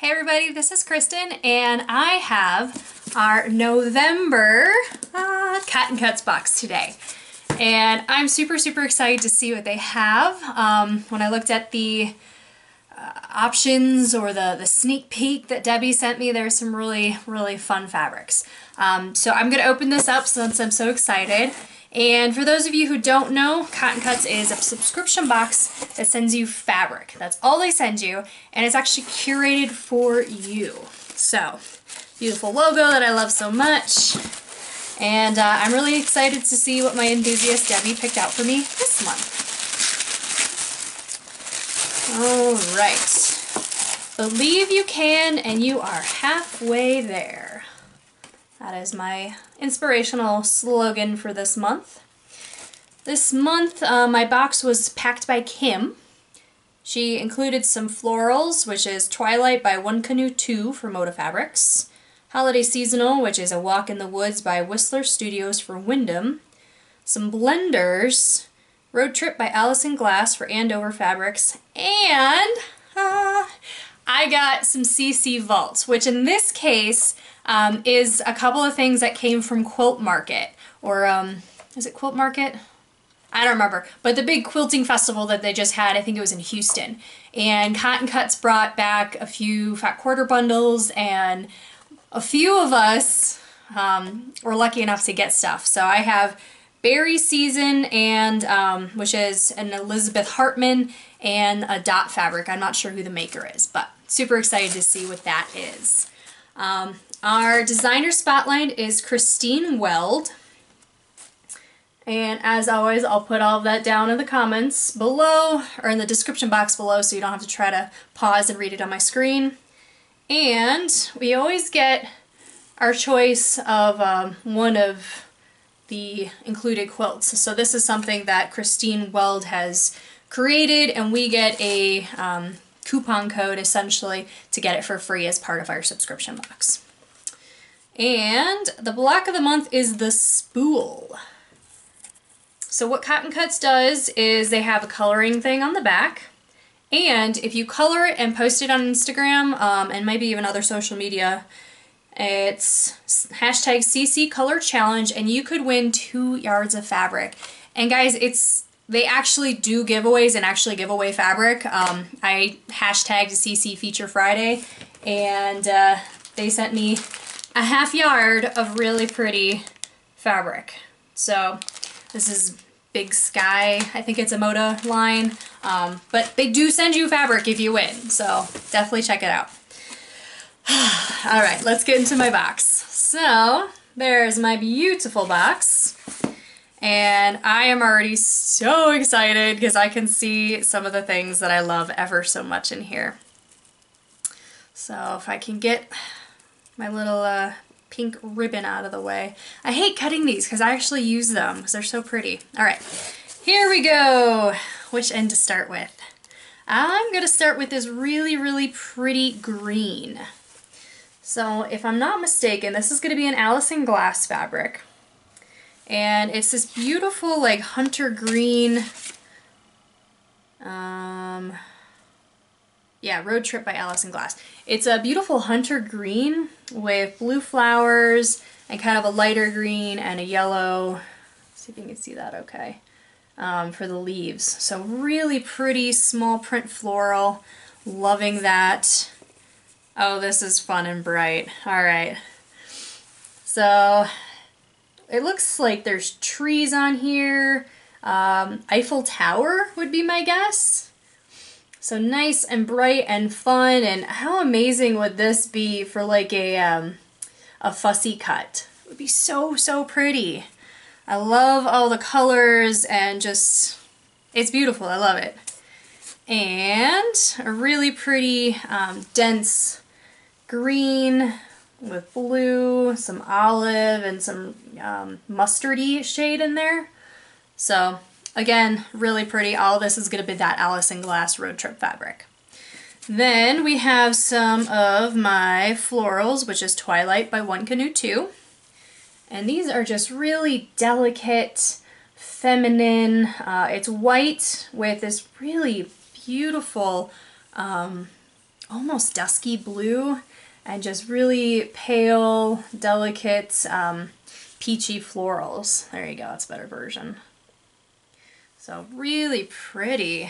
Hey everybody, this is Kristin and I have our November uh, Cotton Cuts box today. And I'm super, super excited to see what they have. Um, when I looked at the uh, options or the, the sneak peek that Debbie sent me, there's some really, really fun fabrics. Um, so I'm going to open this up since I'm so excited. And for those of you who don't know, Cotton Cuts is a subscription box that sends you fabric. That's all they send you, and it's actually curated for you. So, beautiful logo that I love so much. And uh, I'm really excited to see what my enthusiast Debbie picked out for me this month. All right. Believe you can, and you are halfway there. That is my inspirational slogan for this month. This month, uh, my box was packed by Kim. She included some florals, which is Twilight by One Canoe 2 for Moda Fabrics, Holiday Seasonal, which is A Walk in the Woods by Whistler Studios for Windham, some blenders, Road Trip by Alison Glass for Andover Fabrics, and uh, I got some CC Vaults, which in this case um, is a couple of things that came from Quilt Market, or um, is it Quilt Market? I don't remember, but the big quilting festival that they just had, I think it was in Houston. And Cotton Cuts brought back a few fat quarter bundles, and a few of us um, were lucky enough to get stuff. So I have Berry Season, and um, which is an Elizabeth Hartman, and a dot fabric. I'm not sure who the maker is, but super excited to see what that is. Um, our designer spotlight is Christine Weld. And as always, I'll put all of that down in the comments below, or in the description box below, so you don't have to try to pause and read it on my screen. And we always get our choice of um, one of the included quilts. So this is something that Christine Weld has created, and we get a um, coupon code essentially to get it for free as part of our subscription box. And the block of the month is the spool. So what Cotton Cuts does is they have a coloring thing on the back. And if you color it and post it on Instagram um, and maybe even other social media, it's hashtag CC Color Challenge and you could win two yards of fabric. And guys, it's they actually do giveaways and actually give away fabric. Um, I hashtagged CC Feature Friday and uh, they sent me a half yard of really pretty fabric. So this is Big Sky. I think it's a Moda line. Um, but they do send you fabric if you win, so definitely check it out. All right, let's get into my box. So there's my beautiful box. And I am already so excited because I can see some of the things that I love ever so much in here. So if I can get my little uh, pink ribbon out of the way. I hate cutting these because I actually use them because they're so pretty. All right, here we go. Which end to start with? I'm going to start with this really, really pretty green. So if I'm not mistaken, this is going to be an Alison Glass fabric. And it's this beautiful like hunter green, um, yeah, Road Trip by Alison Glass. It's a beautiful hunter green with blue flowers and kind of a lighter green and a yellow. see if you can see that okay. Um, for the leaves. So really pretty small print floral. Loving that. Oh, this is fun and bright. All right. So it looks like there's trees on here. Um, Eiffel Tower would be my guess. So nice and bright and fun and how amazing would this be for like a, um, a fussy cut. It would be so, so pretty. I love all the colors and just, it's beautiful. I love it. And a really pretty um, dense green with blue, some olive, and some um, mustardy shade in there. So Again, really pretty. All this is going to be that Alison Glass Road Trip fabric. Then we have some of my florals, which is Twilight by One Canoe 2. And these are just really delicate, feminine. Uh, it's white with this really beautiful um, almost dusky blue and just really pale, delicate, um, peachy florals. There you go, that's a better version. So really pretty.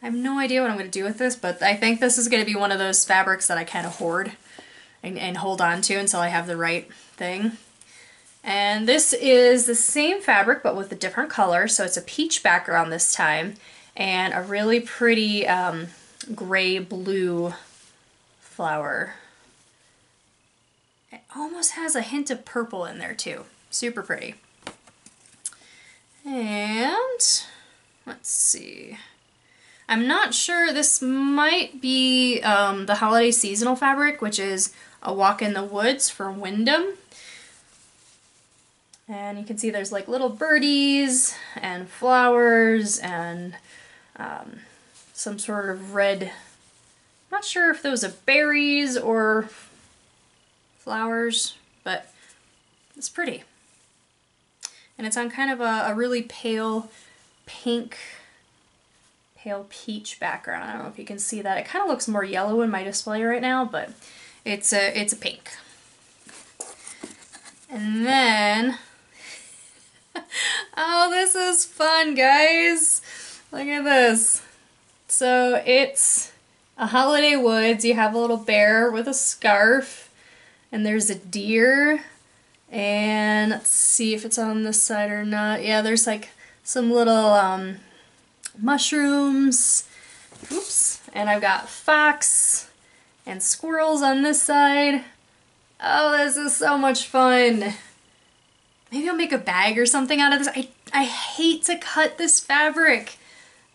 I have no idea what I'm going to do with this, but I think this is going to be one of those fabrics that I kind of hoard and, and hold on to until I have the right thing. And this is the same fabric but with a different color. So it's a peach background this time and a really pretty um, gray blue flower. It almost has a hint of purple in there too. Super pretty. And let's see. I'm not sure, this might be um, the holiday seasonal fabric, which is a Walk in the Woods for Windham. And you can see there's like little birdies and flowers and um, some sort of red, not sure if those are berries or flowers, but it's pretty. And it's on kind of a, a really pale pink, pale peach background. I don't know if you can see that. It kind of looks more yellow in my display right now, but it's a, it's a pink. And then oh, this is fun, guys. Look at this. So it's a holiday woods. You have a little bear with a scarf, and there's a deer. And let's see if it's on this side or not. Yeah, there's like some little um, mushrooms. Oops. And I've got fox and squirrels on this side. Oh, this is so much fun. Maybe I'll make a bag or something out of this. I, I hate to cut this fabric.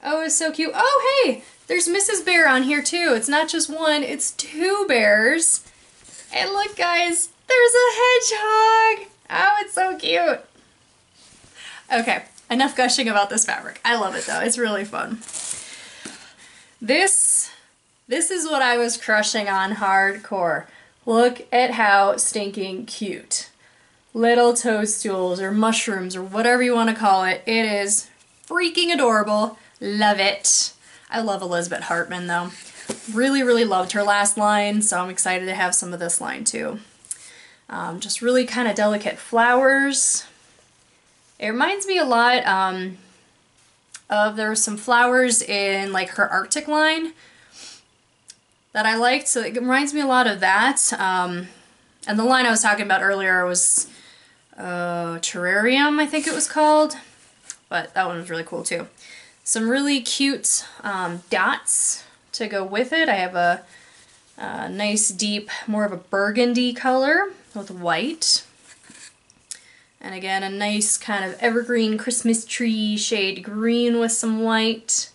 Oh, it's so cute. Oh, hey, there's Mrs. Bear on here too. It's not just one, it's two bears. And look, guys, there's a hedgehog. Oh, it's so cute. Okay, enough gushing about this fabric. I love it though. It's really fun. This, this is what I was crushing on hardcore. Look at how stinking cute little toadstools or mushrooms or whatever you want to call it. It is freaking adorable. Love it. I love Elizabeth Hartman though. Really, really loved her last line, so I'm excited to have some of this line too. Um, just really kind of delicate flowers. It reminds me a lot um, of, there were some flowers in like her Arctic line that I liked, so it reminds me a lot of that. Um, and the line I was talking about earlier was uh, Terrarium, I think it was called. But that one was really cool too. Some really cute um, dots to go with it. I have a, a nice deep, more of a burgundy color with white. And again, a nice kind of evergreen Christmas tree shade green with some white.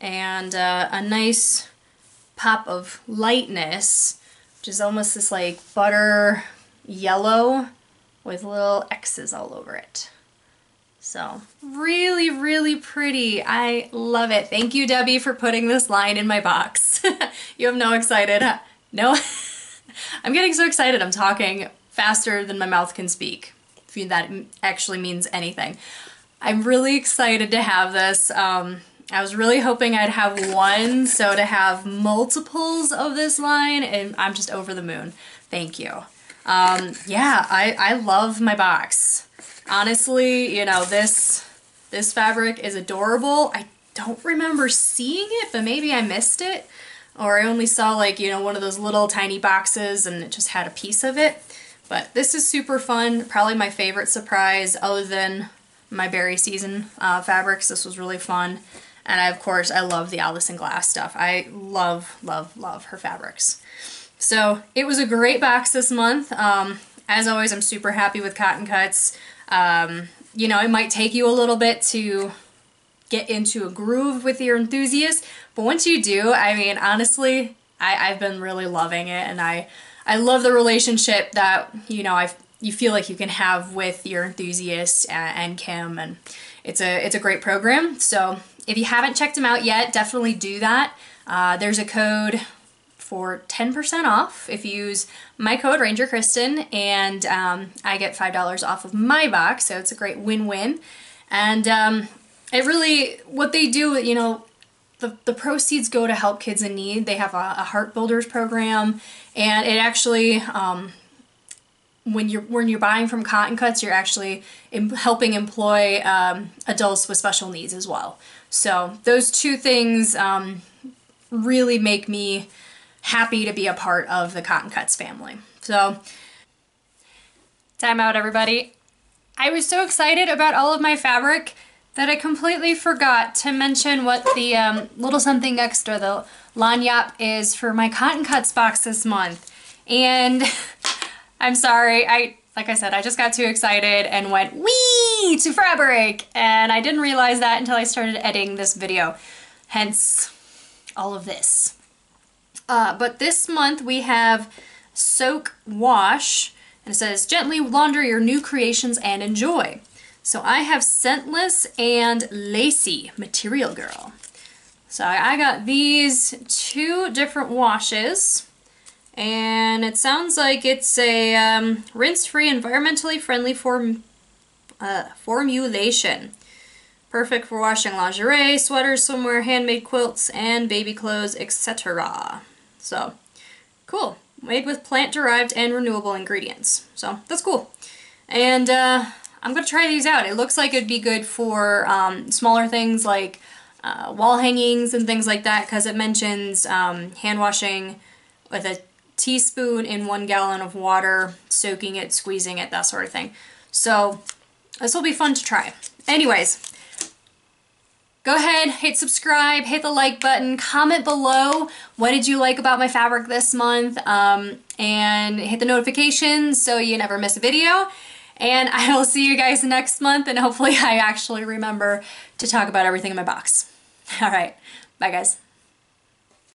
And uh, a nice pop of lightness, which is almost this like butter yellow with little X's all over it. So really, really pretty. I love it. Thank you, Debbie, for putting this line in my box. you have no excited. No, I'm getting so excited. I'm talking faster than my mouth can speak, if that actually means anything. I'm really excited to have this. Um, I was really hoping I'd have one, so to have multiples of this line, and I'm just over the moon. Thank you. Um, yeah, I, I love my box. Honestly, you know, this, this fabric is adorable. I don't remember seeing it, but maybe I missed it. Or I only saw like, you know, one of those little tiny boxes and it just had a piece of it. But this is super fun. Probably my favorite surprise other than my berry season uh, fabrics. This was really fun. And I, of course, I love the Alison Glass stuff. I love, love, love her fabrics. So it was a great box this month. Um, as always, I'm super happy with Cotton Cuts. Um, you know, it might take you a little bit to get into a groove with your enthusiast, but once you do, I mean, honestly, I, have been really loving it, and I, I love the relationship that, you know, I've you feel like you can have with your enthusiast and, and Kim, and it's a, it's a great program. So if you haven't checked them out yet, definitely do that. Uh, there's a code for 10% off if you use my code Ranger Kristin. And um, I get $5 off of my box. So it's a great win-win. And um, it really what they do you know the, the proceeds go to help kids in need. They have a, a Heart Builders program, and it actually, um, when you're when you're buying from Cotton Cuts, you're actually helping employ um, adults with special needs as well. So those two things um, really make me happy to be a part of the Cotton Cuts family. So, time out, everybody. I was so excited about all of my fabric that I completely forgot to mention what the um, little something extra, the lagniappe, is for my Cotton Cuts box this month. And I'm sorry, I like I said, I just got too excited and went wee to fabric, and I didn't realize that until I started editing this video. Hence, all of this. Uh, but this month we have Soak Wash, and it says, gently launder your new creations and enjoy. So I have Scentless and Lacey Material Girl. So I got these two different washes and it sounds like it's a um, rinse-free, environmentally friendly form uh, formulation. Perfect for washing lingerie, sweaters, swimwear, handmade quilts, and baby clothes, etc. So, cool. Made with plant-derived and renewable ingredients. So, that's cool. And uh, I'm going to try these out. It looks like it'd be good for um, smaller things like uh, wall hangings and things like that because it mentions um, hand washing with a teaspoon in one gallon of water, soaking it, squeezing it, that sort of thing. So this will be fun to try. Anyways, go ahead, hit subscribe, hit the like button, comment below what did you like about my fabric this month, um, and hit the notifications so you never miss a video. And I will see you guys next month, and hopefully I actually remember to talk about everything in my box. All right, bye guys.